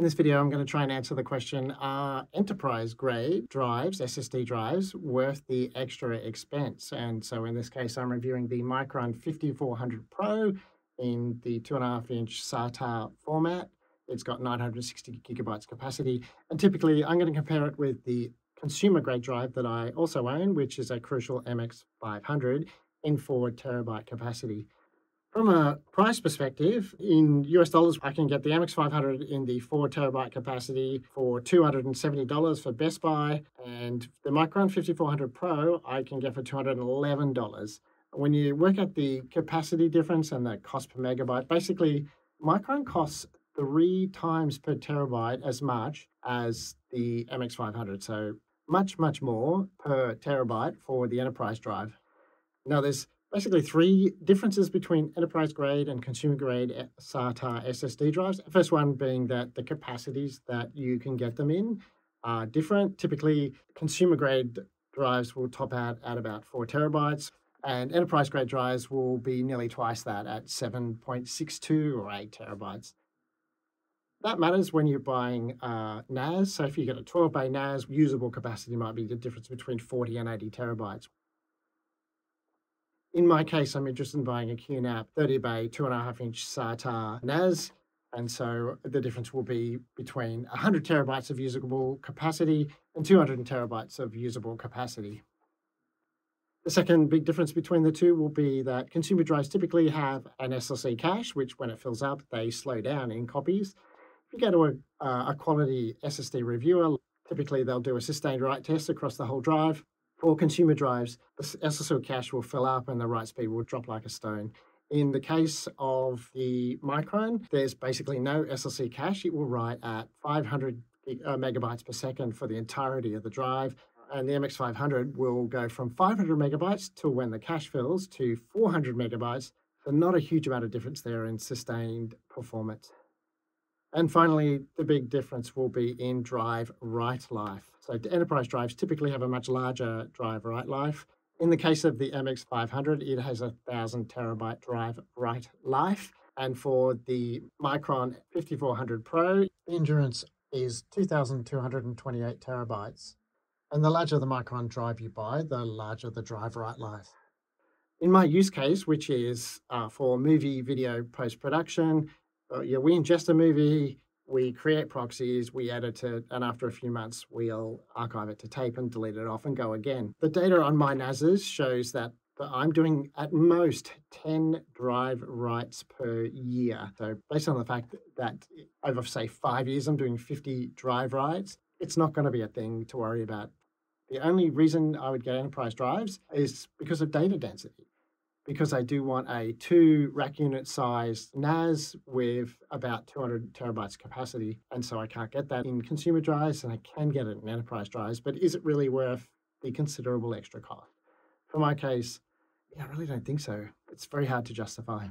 In this video, I'm going to try and answer the question Are enterprise grade drives, SSD drives, worth the extra expense? And so in this case, I'm reviewing the Micron 5400 Pro in the 2.5 inch SATA format. It's got 960 gigabytes capacity. And typically, I'm going to compare it with the consumer grade drive that I also own, which is a Crucial MX500 in 4 terabyte capacity. From a price perspective, in US dollars, I can get the MX500 in the 4 terabyte capacity for $270 for Best Buy, and the Micron 5400 Pro I can get for $211. When you work out the capacity difference and the cost per megabyte, basically, Micron costs three times per terabyte as much as the MX500. So much, much more per terabyte for the enterprise drive. Now, there's basically three differences between enterprise grade and consumer grade SATA SSD drives. The first one being that the capacities that you can get them in are different. Typically, consumer grade drives will top out at about four terabytes, and enterprise grade drives will be nearly twice that at 7.62 or 8 terabytes. That matters when you're buying uh, NAS. So if you get a 12 bay NAS, usable capacity might be the difference between 40 and 80 terabytes. In my case, I'm interested in buying a QNAP 30 bay, two and a half inch SATA NAS. And so the difference will be between 100 terabytes of usable capacity and 200 terabytes of usable capacity. The second big difference between the two will be that consumer drives typically have an SLC cache, which when it fills up, they slow down in copies. If you go to a, a quality SSD reviewer, typically they'll do a sustained write test across the whole drive. For consumer drives, the SSL cache will fill up and the write speed will drop like a stone. In the case of the Micron, there's basically no SLC cache. It will write at 500 uh, megabytes per second for the entirety of the drive. And the MX500 will go from 500 megabytes to when the cache fills to 400 megabytes. So, not a huge amount of difference there in sustained performance. And finally, the big difference will be in drive write life. So enterprise drives typically have a much larger drive write life. In the case of the MX500, it has a 1,000 terabyte drive write life. And for the Micron 5400 Pro, the endurance is 2,228 terabytes. And the larger the Micron drive you buy, the larger the drive write life. In my use case, which is uh, for movie video post production, uh, yeah, we ingest a movie, we create proxies, we edit it, and after a few months, we'll archive it to tape and delete it off and go again. The data on my NASs shows that I'm doing at most 10 drive writes per year. So, based on the fact that over, say, five years, I'm doing 50 drive writes, it's not going to be a thing to worry about. The only reason I would get enterprise drives is because of data density because I do want a two rack unit size NAS with about 200 terabytes capacity. And so I can't get that in consumer drives and I can get it in enterprise drives. But is it really worth the considerable extra cost? For my case, yeah, I really don't think so. It's very hard to justify.